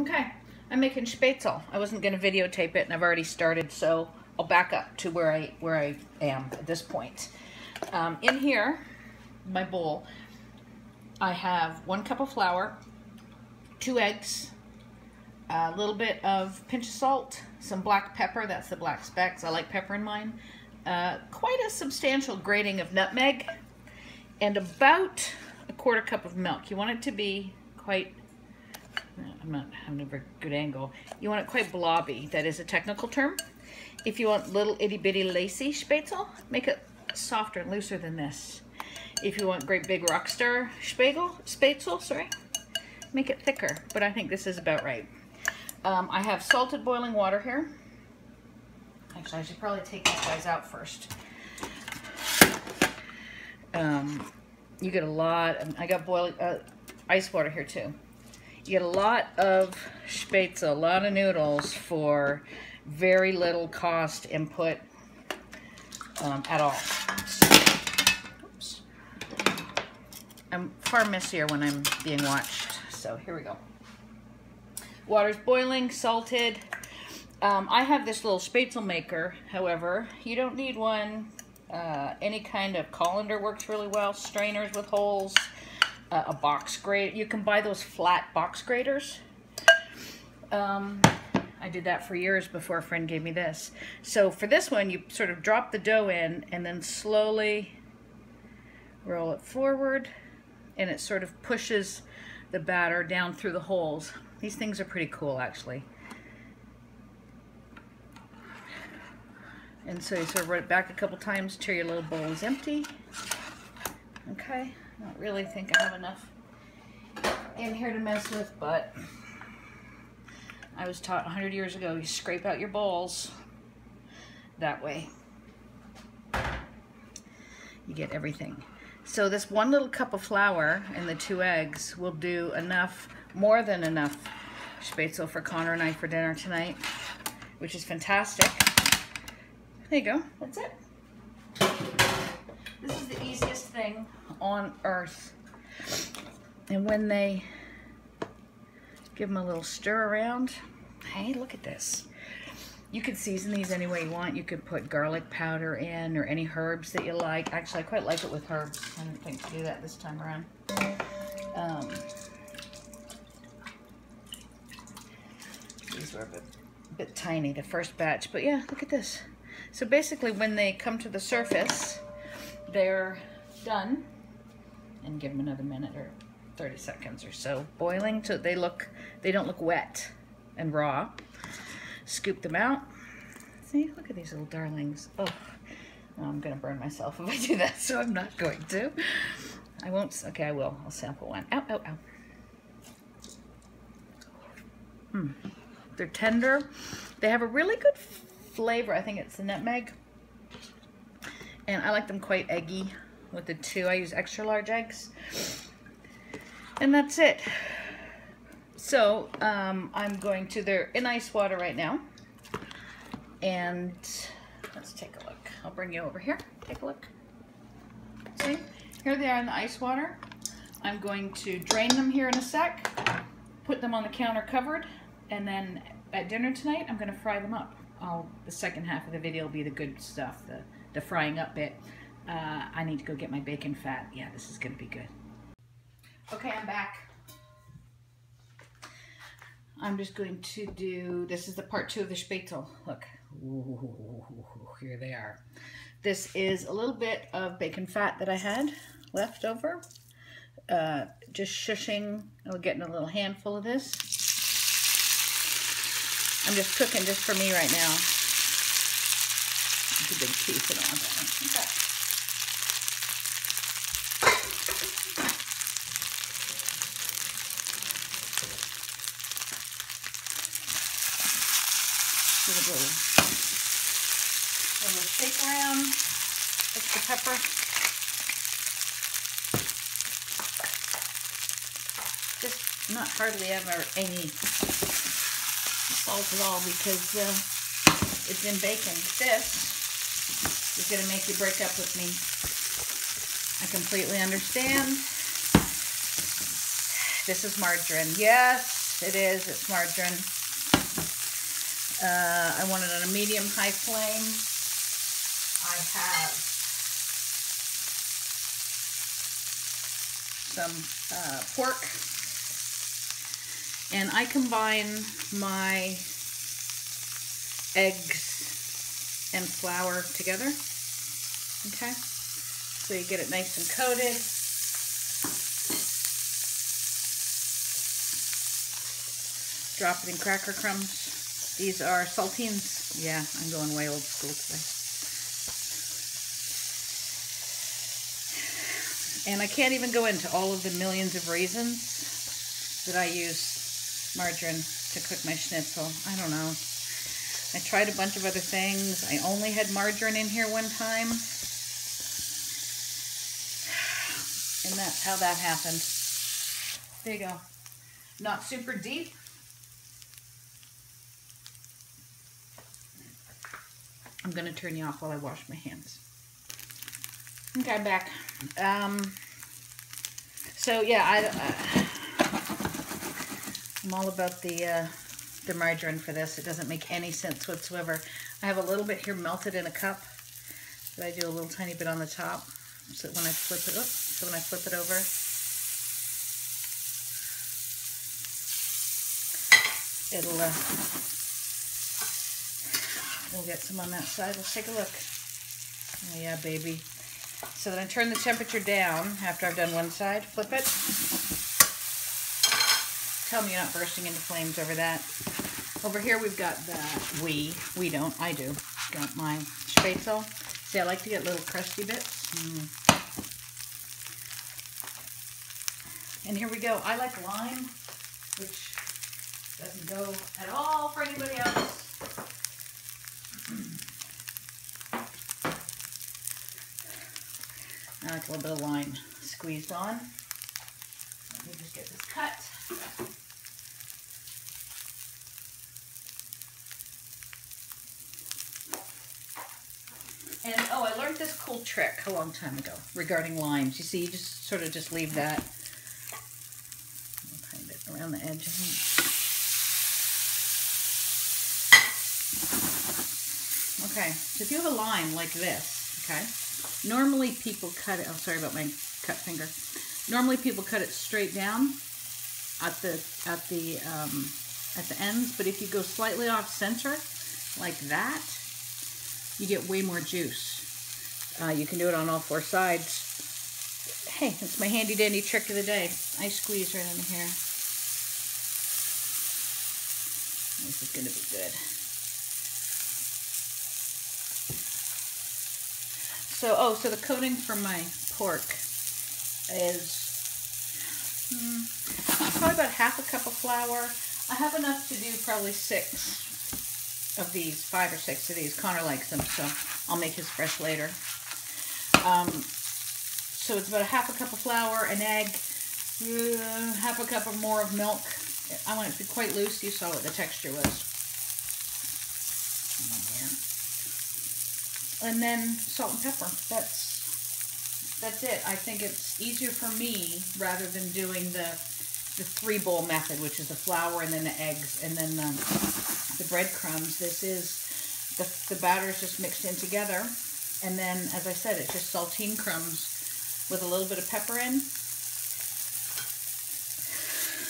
Okay, I'm making spätzle. I wasn't going to videotape it, and I've already started, so I'll back up to where I where I am at this point. Um, in here, my bowl, I have one cup of flour, two eggs, a little bit of pinch of salt, some black pepper. That's the black specks. I like pepper in mine. Uh, quite a substantial grating of nutmeg, and about a quarter cup of milk. You want it to be quite I'm not having a very good angle. You want it quite blobby. That is a technical term. If you want little itty bitty lacy spätzle, make it softer and looser than this. If you want great big rockstar spätzle, spätzle, sorry, make it thicker. But I think this is about right. Um, I have salted boiling water here. Actually, I should probably take these guys out first. Um, you get a lot. I got boiling uh, ice water here too. Get a lot of spätzle, a lot of noodles for very little cost input um, at all. Oops. I'm far messier when I'm being watched. So here we go. Water's boiling, salted. Um, I have this little spätzle maker, however. You don't need one. Uh, any kind of colander works really well. Strainers with holes uh, a box grater. You can buy those flat box graters. Um, I did that for years before a friend gave me this. So for this one, you sort of drop the dough in and then slowly roll it forward and it sort of pushes the batter down through the holes. These things are pretty cool actually. And so you sort of run it back a couple times till your little bowl is empty. Okay. I don't really think I have enough in here to mess with, but I was taught 100 years ago, you scrape out your bowls that way. You get everything. So this one little cup of flour and the two eggs will do enough, more than enough spätzle for Connor and I for dinner tonight, which is fantastic. There you go, that's it. This is the easiest thing on earth. And when they give them a little stir around, hey, look at this. You could season these any way you want. You could put garlic powder in or any herbs that you like. Actually, I quite like it with herbs. I didn't think to do that this time around. Um, these were a bit, a bit tiny, the first batch. But yeah, look at this. So basically, when they come to the surface, they're done. And give them another minute or 30 seconds or so. Boiling so they look they don't look wet and raw. Scoop them out. See look at these little darlings. Oh I'm gonna burn myself if I do that so I'm not going to. I won't okay I will. I'll sample one. Ow ow ow. Hmm. They're tender. They have a really good flavor. I think it's the nutmeg and I like them quite eggy with the two. I use extra large eggs. And that's it. So um, I'm going to, they're in ice water right now. And let's take a look. I'll bring you over here. Take a look. See, here they are in the ice water. I'm going to drain them here in a sec, put them on the counter covered, and then at dinner tonight, I'm going to fry them up. I'll, the second half of the video will be the good stuff, the, the frying up bit. Uh, I need to go get my bacon fat. Yeah, this is going to be good. Okay, I'm back. I'm just going to do, this is the part two of the spätzle. Look, Ooh, here they are. This is a little bit of bacon fat that I had left over. Uh, just shushing, I'm getting a little handful of this. I'm just cooking just for me right now. A big piece of all that. Okay. give it a little, a little shake around. The pepper. Just not hardly ever any salt at all because uh, it's in bacon. This is going to make you break up with me. I completely understand. This is margarine. Yes, it is. It's margarine. Uh, I want it on a medium-high flame. I have some uh, pork. And I combine my eggs and flour together. Okay? So you get it nice and coated. Drop it in cracker crumbs. These are saltines. Yeah, I'm going way old school today. And I can't even go into all of the millions of reasons that I use margarine to cook my schnitzel. I don't know. I tried a bunch of other things. I only had margarine in here one time. And that's how that happened. There you go. Not super deep, I'm going to turn you off while I wash my hands. Okay, I'm back. Um, so yeah, I, uh, I'm all about the uh, the margarine for this. It doesn't make any sense whatsoever. I have a little bit here melted in a cup that I do a little tiny bit on the top. So when I flip it, up, so when I flip it over, it'll uh, We'll get some on that side. Let's take a look. Oh yeah, baby. So then I turn the temperature down after I've done one side. Flip it. Tell me you're not bursting into flames over that. Over here we've got the, we, we don't, I do, got my Spätzle. See, I like to get little crusty bits. Mm. And here we go. I like lime, which doesn't go at all for anybody else. Now it's a little bit of lime squeezed on. Let me just get this cut. And oh, I learned this cool trick a long time ago regarding limes. You see, you just sort of just leave that around the edge. Okay, so if you have a lime like this, okay, Normally people cut it, oh, sorry about my cut finger. Normally people cut it straight down at the, at the, um, at the ends, but if you go slightly off center, like that, you get way more juice. Uh, you can do it on all four sides. Hey, it's my handy dandy trick of the day. I squeeze right in here. This is going to be good. So, oh, so the coating for my pork is hmm, probably about half a cup of flour. I have enough to do probably six of these, five or six of these. Connor likes them, so I'll make his fresh later. Um, so it's about a half a cup of flour, an egg, uh, half a cup or more of milk. I want it to be quite loose. You saw what the texture was. and then salt and pepper. That's that's it. I think it's easier for me rather than doing the the three bowl method, which is the flour and then the eggs and then the, the breadcrumbs. This is the, the batter is just mixed in together. And then, as I said, it's just saltine crumbs with a little bit of pepper in.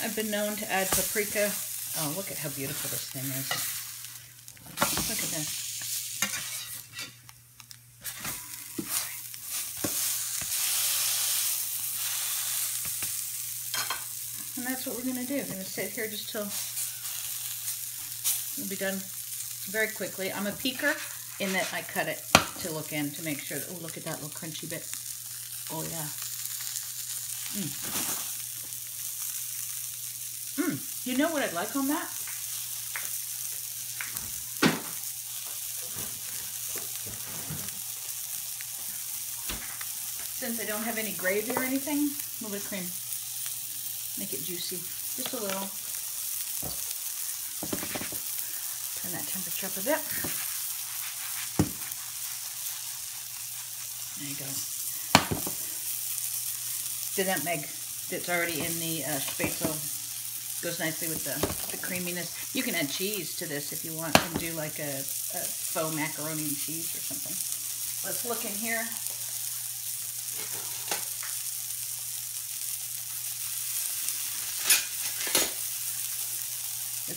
I've been known to add paprika. Oh, look at how beautiful this thing is. Look at this. And that's what we're going to do. We're going to sit here just till we'll be done very quickly. I'm a peeker in that I cut it to look in to make sure that, oh, look at that little crunchy bit. Oh, yeah. Mmm. Mmm. You know what I'd like on that? Since I don't have any gravy or anything, a little bit of cream. Make it juicy, just a little. Turn that temperature up a bit. There you go. The nutmeg that's already in the uh, Spätzle Goes nicely with the, the creaminess. You can add cheese to this if you want and do like a, a faux macaroni and cheese or something. Let's look in here.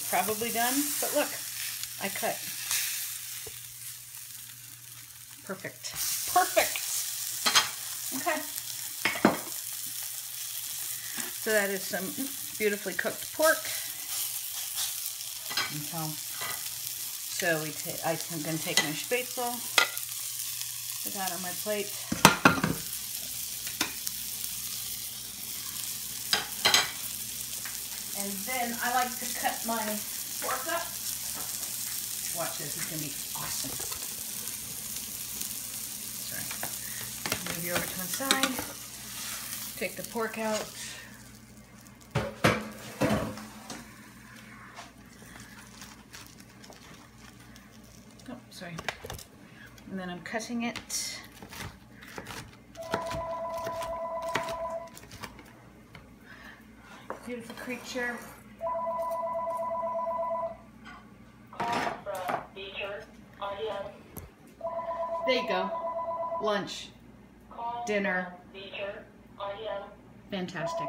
Probably done, but look, I cut. Perfect. Perfect. Okay. So that is some beautifully cooked pork. Okay. So we I, I'm going to take my spätzle, put that on my plate. And then I like to cut my pork up. Watch this, it's to be awesome. Sorry. Move you over to one side. Take the pork out. Oh, sorry. And then I'm cutting it. Beautiful creature. There you go. Lunch. Dinner. Fantastic.